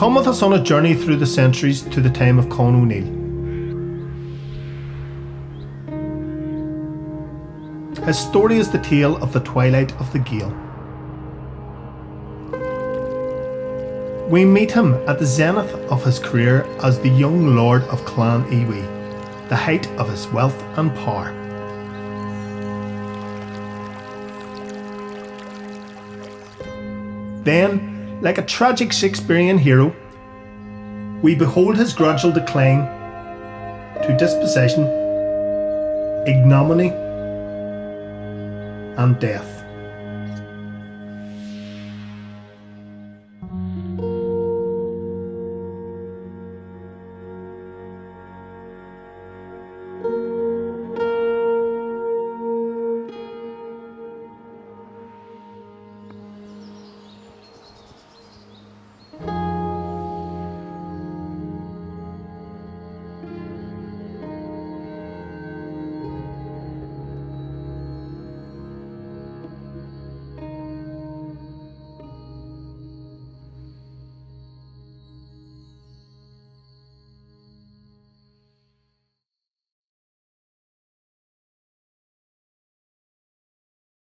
Come with us on a journey through the centuries to the time of Con O'Neill. His story is the tale of the twilight of the Gael. We meet him at the zenith of his career as the young lord of Clan Iwi, the height of his wealth and power. Then, like a tragic Shakespearean hero, we behold his gradual decline to dispossession, ignominy, and death.